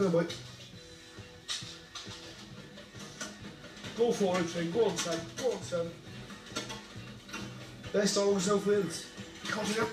Go for it, son. Go on, son. Go on, son. Best always no wins. Come on,